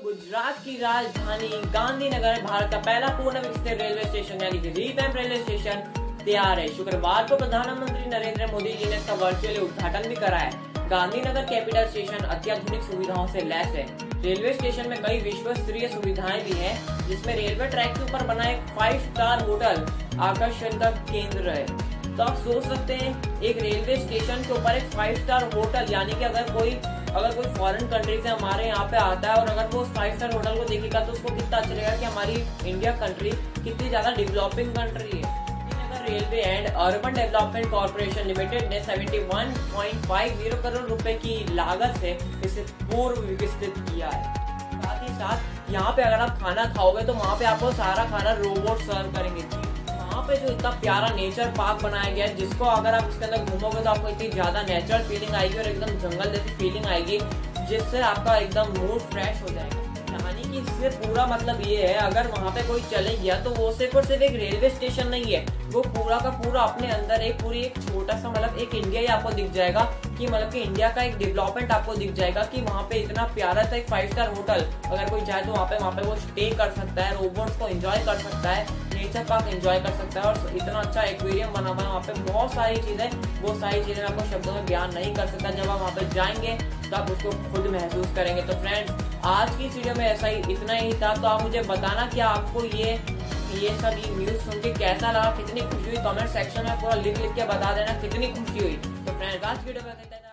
गुजरात की राजधानी गांधीनगर भारत का पहला पूर्ण विकसित रेलवे स्टेशन यानी कि रीपैम रेलवे स्टेशन तैयार है। शुक्रवार को प्रधानमंत्री नरेंद्र मोदी जी ने इसका वर्चुअली उद्घाटन भी करा है। गांधीनगर कैपिटल स्टेशन अत्याधुनिक सुविधाओं से लैस है। रेलवे स्टेशन में कई विश्व स्तरीय सुविधाएँ भी हैं, जिसमें रेलवे ट्रैक के ऊपर बनाए फाइव स्टार होटल आकर्षण का केंद्र है। तो आप सोच सकते हैं। एक रेलवे स्टेशन के ऊपर एक फाइव स्टार होटल यानी कि अगर कोई अगर कोई फॉरेन कंट्री से हमारे यहाँ पे आता है, और अगर वो फाइव स्टार होटल को देखेगा तो उसको कितना अच्छा लगेगा कि हमारी इंडिया कंट्री कितनी ज़्यादा डेवलपिंग कंट्री है। Railway and urban development corporation limited ने 71.50 करोड़ रुपए की लागत से इसे पूर्व विकसित किया है। साथ ही साथ, यहाँ पे अगर आप खाना खाओगे तो वहाँ पे आपको सारा खाना रोबोट सर्व करेंगे। वहाँ पे जो इतना प्यारा नेचर पार्क बनाया गया है, जिसको अगर आप इसके अंदर घूमोगे तो आपको इतनी ज़्यादा नेचुरल फीलिंग आएगी और एकदम जंगल जैसी फीलिंग आएगी, जिससे आपका एकदम मूड फ्रेश हो जाएगा। कहानी की इससे पूरा मतलब ये है, अगर वहाँ पे कोई चले गया तो वो सिर्फ़ और सिर्फ़ एक रेलवे स्टेशन नहीं है, वो पूरा का पूरा अपने अंदर एक पूरी एक छोटा सा मतलब एक इंडिया ही आपको दिख जाएगा कि मतलब कि इंडिया का एक डेवलपमेंट आपको दिख जाएगा कि वहाँ पे इतना प्यारा सा एक फाइव स्टार होटल अगर कोई चाहे तो वहाँ पे वहाँ पे वो स्टे कर सकता है रोबोट्स को एंजॉय कर सकता है नेचर पार्क एंजॉय कर सकता है और इतना अच्छा एक्वेरियम बना हुआ है, वहाँ पे बहुत सारी चीज़ें वो सारी चीज़ें आपको शब्दों में बयान नहीं कर सकता। जब आप वहाँ पे जाएँगे तो आप उसको खुद महसूस करेंगे। तो फ्रेंड्स आज की वीडियो में ऐसा ही, इतना ही था। तो आप मुझे बताना कि आपको ये ये सब ये न्यूज़ सुन के कैसा लगा? कितनी खुशी हुई? कमेंट सेक्शन में पूरा लिख लिख के बता देना, कितनी खुशी हुई? तो